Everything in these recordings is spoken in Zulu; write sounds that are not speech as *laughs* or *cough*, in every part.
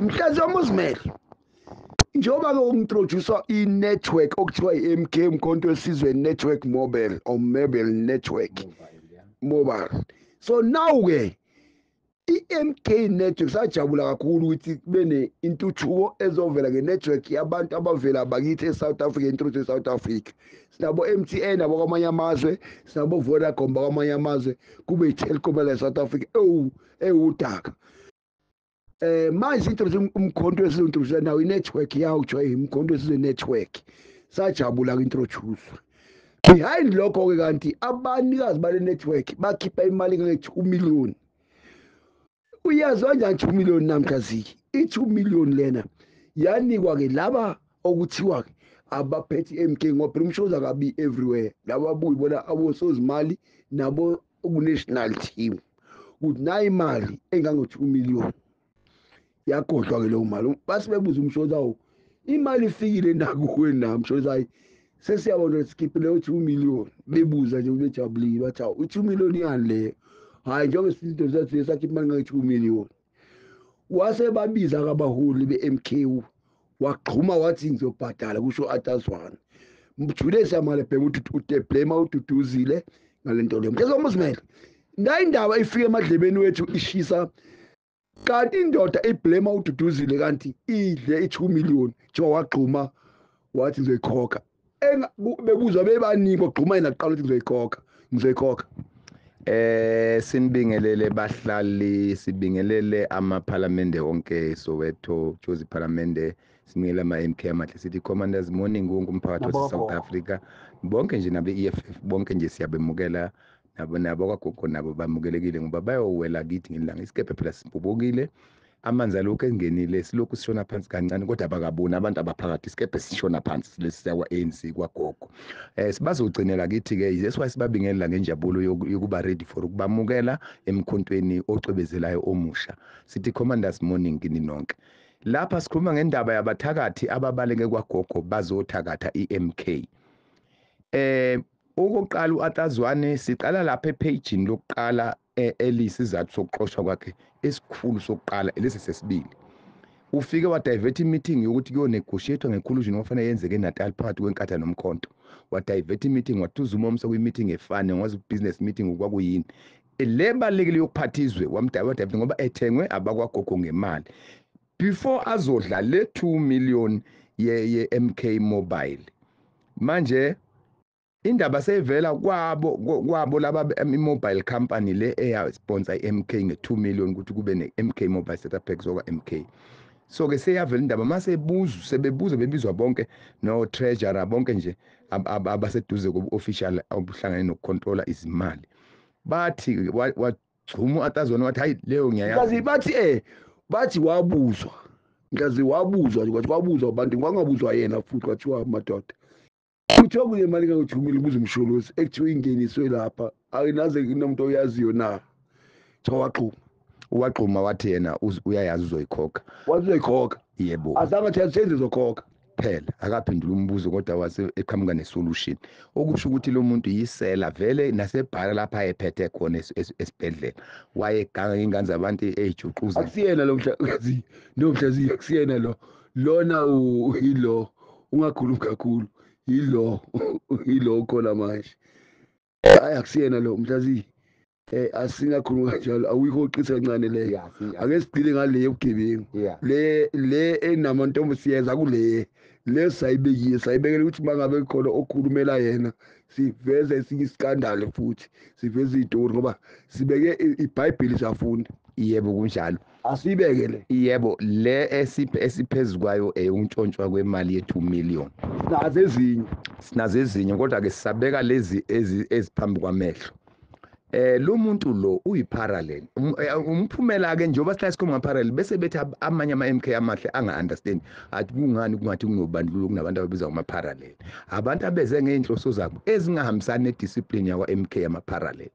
mhlazi wamuzimele njengoba-ke ukuntroducer i-network okuthiwa i-mk mkhonto wesizwe network mobile or mobile network mobile. So now-ke i-mk network sajabula kakhulu ukuthi kube ne-intuthuko ezovela nge-network yabantu abavela bakithi e-south africa intuthu e-south africa. Sinabo-m t n abakwamanye amazwe sinabo-vodacom bakwamanye amazwe kube i-telcom la e-south africa ewudaka eh manje introduce umkhonto wesizwe nawo i-network yawo kuthiwa umkhonto wesizwe network sajabula ku-introduce behind lokho-ke kanti abanikazi bale network bakhipha imali nge-two million. Uyazi kanjani two million namhlaziki i-two million lena yanikwa-ke laba okuthiwa-ke abaphethe i-mk ngoba phela umshoza kabi everywhere. Laba buyi bona abosozimali nabo ku-national team. Ukuthi nayo imali engango-two million. Yagodlwa-ke leyo mali. Base bebuza umshoza awo imali ifikile nakuwe na mshoza hayi sesiyabona sikhiphe leyo two million bebuza nje bejabulile bathi hawu i-two million yani leyo? Hhayi njengesinto sethu sakhipha imali ngange-two million. Wase babiza kabaholi be-mk wagxuma wathi ngizobhadala kusho atazwana mjule siyamale bhema ukuthi blema ududuzile ngale nto leyo. Mhlezomuzimele ndayindaba ifike emadlebeni wethu ishisa kanti indoda iblema ududuzile kanti idle i-two million njengoba wagxuma wathi ngizoyikhokha. Bebuzwa bebaningi bagxuma yena kuqala ukuthi ngizoyikhokha ngizoyikhokha. Eh sinibingelele bahlali sibingelele amaphalamende onke Soweto Jozi Parliament sinibingelele ama MK amahle sithi commanders morning wonke umphakathi wase South Africa. Bonke nje nabe EFF bonke nje siyabemukela. Nabo nabo kwagogo nabo bamukelekile ngoba bayowela kithi ngelanga. Isikephe phela sibubukile amanzi alokhu engenile silokhu sishona phansi kancane kodwa bakaboni abantu abaphakathi isikebhe sishona phansi lesiya kwa-ANC kwagogo. Um sibazogcinela kithi-ke yeswaye sibabingelela ngenjabulo yokuba ready for ukubamukela emkhontweni ocwebezelayo omusha. Sithi commanders morning kini nonke. Lapha sikhuluma ngendaba yabathakathi ababaleke kwagogo bazothakatha i-mk um okokuqala u-atazwane siqala lapha ephejini lokuqala eliyisizathu sokuxoshwa kwakhe esikhulu sokuqala lesi sesibili. Ufike wadivert imeeting yokuthi kuyonegotiathwa ngenclusion ofanele yenzeke enatal phakathi kwenkatha nomkhonto. Wadivert imeeting wathuza umomsa kwi-meeting efane ngwazi business meeting okwakuyini le balulekile yokuphatha izwe wadivert ngoba ethengwe abakwagogo ngemali. Before azodla le 2 million ye-mk mobile manje indaba seyivela kwabo kwabo laba i-mobile company le eyasponsor i-MK nge2 million ukuthi kube ne-MK mobile setup pack soka MK so ke seyavela indaba mase buzu sebebuza bebizwa bonke no treasurer bonke nje abaseduze ku-official obuhlangane nokucontrola izimali. Bathi wagcuma atazona wathi hayi leyo ngiyayazi bathi eh bathi wabuzwa. Ngazi wabuzwa kwathi wabuzwa abantu kwangabuzwa yena futhi kwathiwa madoda. Kuthiwa kule mali kangothumile ubuze umsholozi ekuthiwa ingeniswe lapha ayinaze kunomuntu oyaziyo na? Cha waxhuma wagxuma wathi yena uyayazi uzoyikhokha. Wathi uzoyikhokha yebo. Azange athi asenze zokhokha phela akaphendula umbuzo kodwa wase eqhamuka nesolution. Okusho ukuthi lo muntu yisela vele nasebhala lapha ayephethe khona esibhedlela. Wayeganga ingane zabantu eyijuquza akusiyena lo mhlazi no mhlazi akusiyena lo. Lona yilo ungakhulumi kakhulu. Yilo *laughs* yilo ukhona manje. Hayi akusiyena lo mhlazi eh asingakhuluma kanjalo awikho oqisa kancane le. Ake sigcile ngale yobugebengu. Le le enamantombi siyenza kule le sayibekile sayibekela ukuthi mangabe khona okhulumela yena siveze esinye iskandale futhi siveze izitori ngoba sibeke iBhayibheli safunda yebo kunjalo. Asibekele. Yebo le esiphezulu kwayo untshontshwa kwemali ye2 million. Sinazo ezinye. Sinazo ezinye kodwa ke sisabeka lezi eziphambi kwamehlo. Eh lo muntu lo uyiparallel. Umphumela ke njengoba sihlala sikhuluma ngaparallel bese bethi amanye ama-MK amahle anga-understand athi kungani kungathi kunobandlululo kunabantu ababizwa ngama-parallel. Abantu abeze ngey'nhloso zabo ezingahambisani nediscipline yakwa-MK yama-parallel.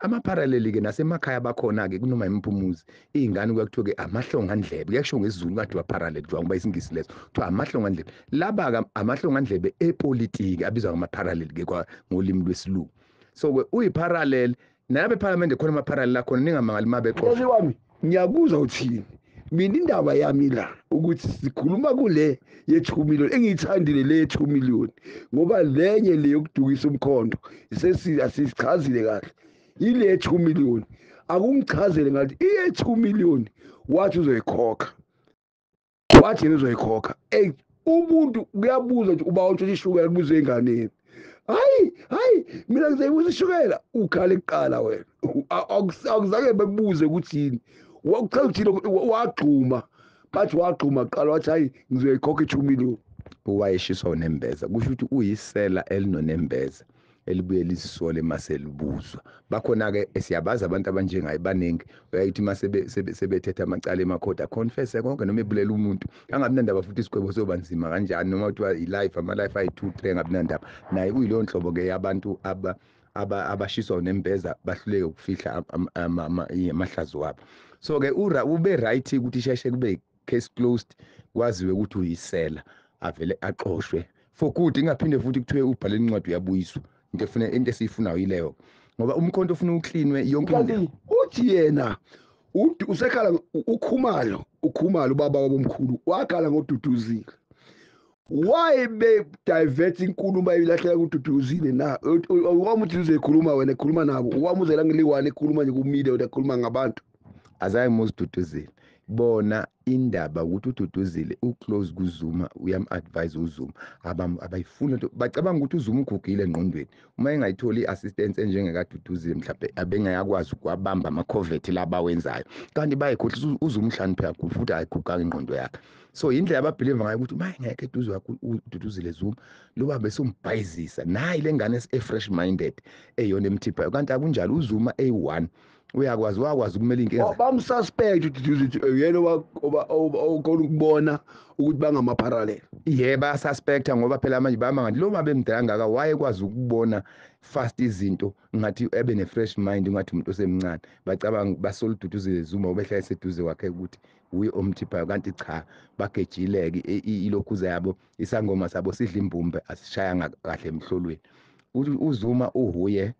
Ama-parallel-ke nasemakhaya bakhona-ke kunoma imiphumuzi iy'ngane kuya kuthiwa-ke amahlongandlebe kuyasho ngesizulu kuthiwa parallel kuthiwa ngoba isingisi leso kuthiwa amahlongandlebe. Laba-ke amahlongandlebe epolitiki abizwa ngama-parallel-ke ngolimi lwesilungu. So-ke uyi-parallel nalabe ephalamende khona ama-parallel akhona ningamangali uma bexoxa wami ngiyabuza uthini? Mina indaba yami la ukuthi sikhuluma kule ye-2 million engiyithandile le ye-2 million ngoba lenye le yokudukisa umkhondo asisichazile kahle. Ile ye-2 million akungichazele ngathi iye-2 million wathi uzoyikhokha. Wathi yena uzoyikhokha. Ey umuntu kuyabuza nje uba utshela ishukela kubuze enganeni. Hayi hayi mina ngizoyibuza ishukela. Ukhala ekuqala wena. Akuzange bekubuze ukuthi yini. Wakuchaza ukuthi wagxuma. Bathi wagxuma kuqala wathi hayi ngizoyikhokha i-2 million uwayeshiswa unembeza. Kusho ukuthi uyisela elinonembeza. Elibuye lisisole mase libuzwa bakhona-ke siyabazi abantu abanjengaye baningi. Uyayithi uma sebethetha amacala emakhodi aconfesse konke noma ebulela umuntu. Angabi nandaba futhi isigwebo soba nzima kanjani noma kuthiwa i-life ama-life ayi-two three angabi nandaba. Naye uyileyo nhlobo-ke yabantu abashiswa unembeza bahluleke ukufihla amahlazo wabo. So-ke ube right ukuthi isheshe kube case closed kwaziwe ukuthi uyisela avele aqoshwe for good ingaphinde futhi kuthiwe ubhale incwadi uyabuyiswa. Into efuna into esiyifunayo yileyo. Ngoba umkhonto ufuna uklinwe yonke into uthi yena usekhala ukhumalo ukhumalo ubaba wabomkhulu wakhala ngoduduzile why be divert inkulumo ayilahlela kududuzile na? Wami uthi uzoyikhuluma wena ekhuluma nabo. Wami uzela ngiliwane ekhuluma nje kumile wena ekhuluma ngabantu. Azaye muziduduzile bona indaba ukuthi ududuzile uclose kuzuma uyam-advise uzuma. Abayifuni lento bacabanga ukuthi uzuma ugugile engqondweni. Uma engayitholi i-assistance enjengekaduduzile mhlawumbe abengayakwazi ukuwabamba amakhovethi la bawenzayo kanti bayekhohlisa uzuma uhlanipheka kakhulu futhi ayiguganga ingqondo yakhe. So indlela ababhiliva ngayo ukuthi uma engekho eduze wakho ududuzile zuma loba besumbhayizisa nayi le ngane e-fresh minded eyona emthiphayo. Kanti akunjalo uzuma eyi-one uyakwazi wakwazi ukumela inkinga bamsuspect ukuthi yena okhona ukubona ukuthi bangama-parallel ye bayasuspecta ngoba phela manje bama ngathi lo mabe mdala ngaka wayekwazi ukubona fast izinto ngathi ebe ne-fresh mind ngathi umuntu osemncane. Bacabanga basola ududuzile zuma ubehlala seduze kwakhe ukuthi uye omthiphayo. Kanti cha bagejileke ilokhuza yabo isangoma sabo sidla imbumbe asishayanga kahle emhlolweni. Uzuma uhuye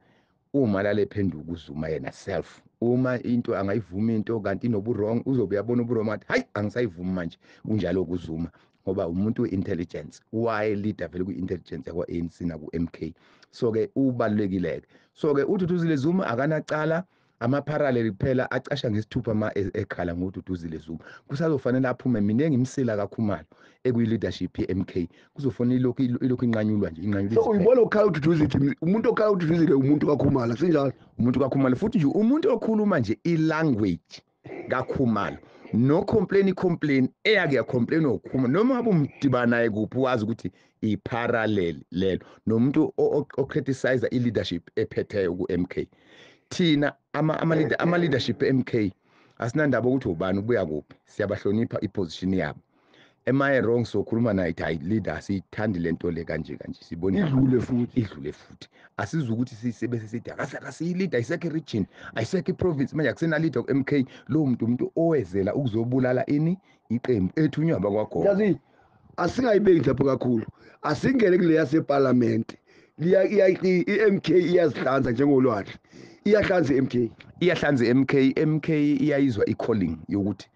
uma lale phenduka uzuma yena self uma into angayivuma into kanti inoburong uzobe yabona uburong athi hayi angisayivumi manje. Kunjalo kuzuma ngoba umuntu we-intelligence waye leader vele kwi-intelligence yakwa-ANC naku-MK so-ke ubalulekile-ke. So-ke ududuzile zuma akanacala ama-parallel kuphela acasha ngesithupha ma ekhala ngoduduzile zuma kusazofanele aphume miningi imsila kakhumalo ekuyi-leadership ye-MK kuzofanele ilokhu ilokhu inqanyulwa nje inqanyulwa so uyibona ukukhala ududuzile umuntu okhala ududuzile umuntu kakhumalo sinjalo umuntu kakhumalo futhi nje umuntu okhuluma nje i-language kakhumalo no complain i-complain eyake yacomplain okhuma noma ngabe umdibana naye kuphi wazi ukuthi i-parallel lelo nomuntu ocriticize i-leadership ephetheyo ku-MK thina ama-leader ama-leadership e-MK asinandaba ukuthi ubani ubuya kuphi? Siyabahlonipha iposition yabo. Emaye wrong? Sokhuluma naye hayi leader asiyithandi lento le kanje kanje. Sibona idlule futhi. Idlule futhi. Asiza ukuthi sibese sithi akasiyi-leader ayisekho i-region ayisekho i-province. Manje akusena leader ku-MK lowo muntu umuntu owezela ukuzobulala ini? Iqembu ethunywa bakwakhona yazi asingayibeki lapho kakhulu. Asingene kule yaseparlamente i-MK iyazihlanza njengolwandle. Iyahlanza i-MK iyahlanza i-MK MK iyayizwa i-calling yokuthi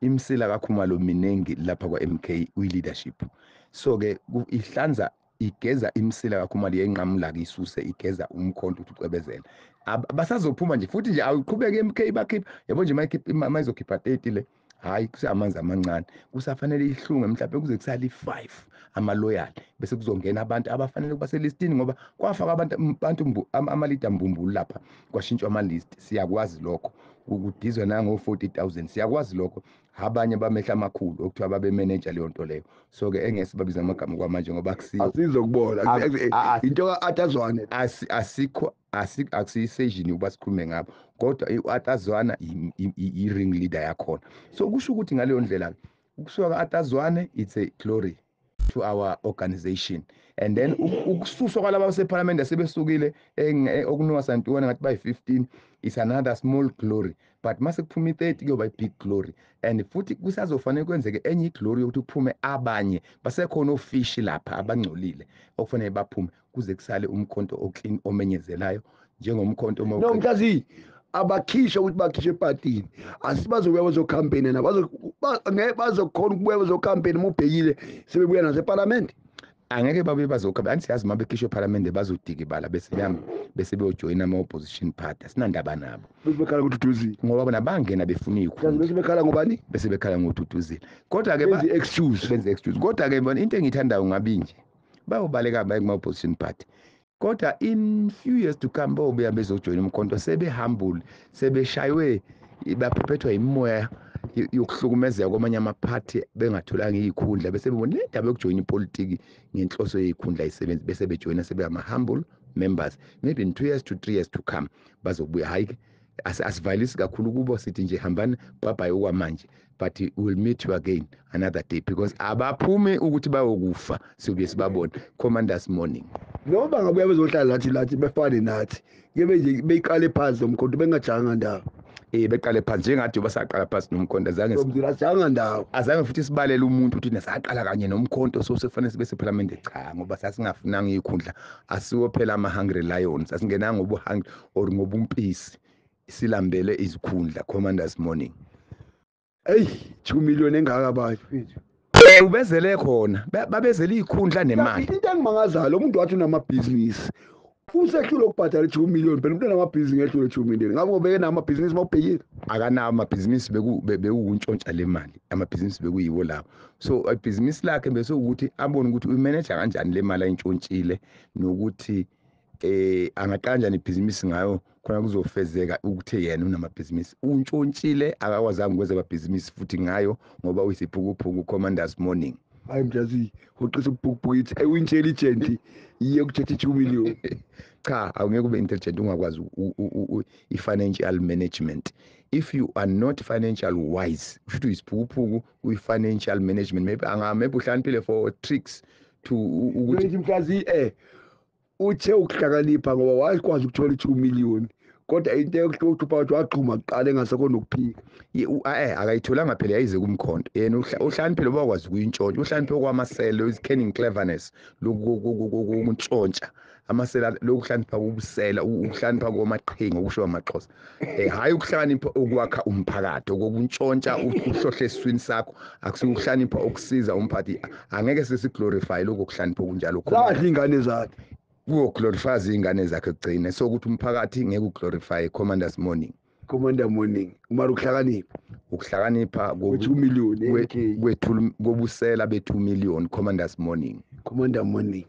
imsila kakhumalo miningi lapha kwa-MK uyi-leadership so-ke ihlanza igeza imsila kakhumalo yenqamula-ke isuse igeza umkhonto ukuthi ucebezela basazophuma nje futhi nje awuqhubeke i-MK bakhipha yabo nje mayizokhipha 30 le. Hhayi kusamanzi amancane. Kusafanele ihlunge mhlawumbe kuze kusale i-five amaloyali bese kuzongena abantu abafanele kuba selistini ngoba kwafaka abantu abantu amalida mbumbulu lapha. Kwashintshwa amalist. Siyakwazi lokho. Kudizwe nango-forty thousand. Siyakwazi lokho. Abanye bamehla amakhulu okuthiwa babe manager leyo nto leyo. So-ke engeke babiza amagama kwamanje ngoba asizokubona. Into ka-atazwane. asikho akusiyisejini ukuba sikhulume ngabo kodwa i-atazwana i-ring leader yakhona. So kusho ukuthi ngaleyo ndlela ukusuka ka-atazwane it's a glory to our organization. And then ukususwa kwalaba basephalamende asebesukile okunowa santuwane ngathi bayi-15 is another small glory. But mase kuphuma i-30 kuyoba i-big glory. And futhi kusazofanele kwenzeke enye iglory yokuthi kuphume abanye basekhona ofishi lapha abangcolile okufanele baphume. Kuze kusale umkhonto oclean omenyezelayo njengomkhonto no mkazi abakhishwa ukuthi bakhishe epatini. Asibazobuya bazokhampeyina na bazo- ba- ngeke bazokhona ukubuya bazokhampeyina uma ubhekile sebebuya nasephalamende angeke babuye bazokhamba anti siyazi uma bekhishwe ephalamende bazodika ibala bese behamba bese beyojoyina ama-opposition party. Asinandaba nabo. Bese bekhala ngotutuzile ngoba bona bangena befuna yazi iyikhundla bese bekhala ngobani? Bese bekhala ngotutuzile kodwa-ke ba- benze excuse. Benze excuse. Kodwa-ke bona into engiyithandayo ngabinje bayobaleka baye kuma-opposition party. Kodwa in few years to come bayobuya bezojoyina umkhonto sebehambule sebeshaywe baphephetwa imimoya y- yokuhlukumezeka kwamanye amaphathi bengatholanga iy'khundla bese bebona le ndaba yokujoyina ipolitiki ngenhloso yey'khundla ayisebenzi bese bejoyina sebengama-humble members. Maybe in two years to three years to come bazobuya hhayi asi- asivalisi kakhulu kubo sithi nje hambani bhabhaye okwamanje but we'll meet you again another day because abaphumi ukuthi bayokufa siyobuye sibabone commanders morning. Noma bangabuya bezohlala lathi lathi befane nathi kebe nje beyiqale phansi nomkhonto bengajanga ndawo. Eh beqale phansi njengathi basaqala phansi nomkhonto azange si- somzila asijanga ndawo. azange futhi sibalele umuntu ukuthi nasaqala kanye nomkhonto so sekufanele sibe sephalamende cha ngoba sasingafunanga iyikhundla asiwo phela ama-hungry lions asingenanga ngobuhungry or ngobumpisi. Silambele izikhundla commanders morning. Eyi two million engaka bayo mfethu Eh, ubezele khona Ba- babezele iyikhundla nemali. Into engimangazayo lo muntu wathi unamabhizinisi. Usehlule ukubhadala i-two million phela umuntu enamabhizinisi ngehlule i-two million ngabe ngobeke namabhizinisi mawubhekile. Akanawo amabhizinisi beku- be- bekuwuntshontsha le mali. Amabhizinisi bekuyiwo lawo so ibhizinisi lakhe bese ukuthi abone ukuthi uyimeneja kanjani le mali ayintshontshile nokuthi eh angaqala kanjani ibhizinisi ngayo khona kuzofezeka ukuthi yena unamabhizinisi. Untshontsile akakwazanga ukwenza amabhizinisi futhi ngayo ngoba uyisiphukuphuku commanders morning. Hayi mjazi uqisa ukubhukubhuka ithi eyi u-intelligent yiye kuthetha i-two million *laughs* cha awungeke ube intelligent ungakwazi u- u- u- u- i-financial management. If you are not financial wise kushuthi uyisiphukuphuku uyi-financial management maybe anga maybe uhlaniphile for tricks to u- ukuthi ukuthi mhlazi eh uthe ukuhlakanipha ngoba wakwazi ukuthola i-two million kodwa into yokuhlupha ukuthi wagquma kuqala engasekhona ukuphika ye- u- eh akayitholanga phela yayize kumkhonto. Yena uhla- uhlaniphile bakwazi ukuyintshontsha uhlaniphile kwamaselo is-canning cleverness lokuntshontsha amasela lokuhlakanipha ubusela u- ukuhlakanipha kwamaqhinga okusho amaxhosa. Um hhayi ukuhlakanipha okwakha umphakathi okokuntshontsha u- uhlohle esiswini sakho akusukuhlakanipha okusiza umphathi angeke sesiglorify lokho kuhlakanipha okunjalo zadla iy'ngane zakhe. Kuyoglorify iy'ngane zakhe kugcine so ukuthi umphakathi ngeke uglorify commanders morning. Commander morning. Umari ukuhlakanipha ukuhlakanipha kobu- we-two million kwe- okay. kwethu kobusela be-2 million commanders morning. Commander morning.